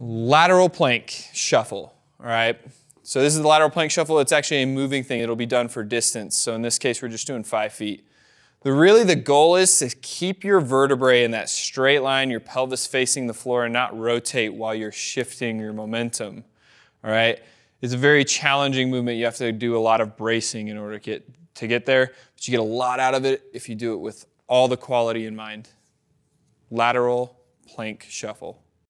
lateral plank shuffle, all right? So this is the lateral plank shuffle. It's actually a moving thing. It'll be done for distance. So in this case, we're just doing five feet. The really the goal is to keep your vertebrae in that straight line, your pelvis facing the floor, and not rotate while you're shifting your momentum. All right. It's a very challenging movement. You have to do a lot of bracing in order to get to get there, but you get a lot out of it if you do it with all the quality in mind. Lateral plank shuffle.